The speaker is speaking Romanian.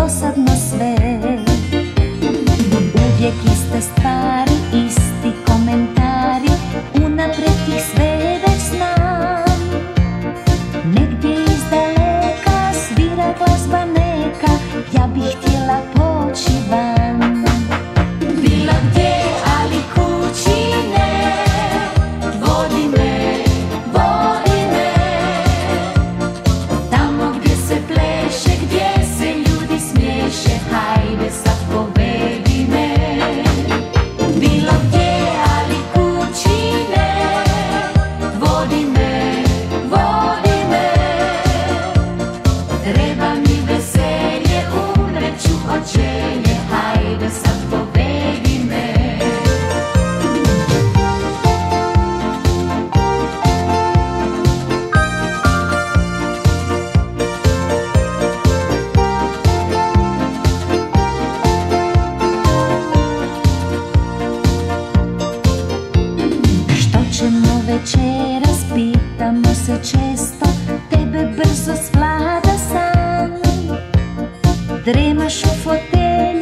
dosadno sve Uvijek iste stvari questo tebe brzo sklada sam Dremaš u fotelju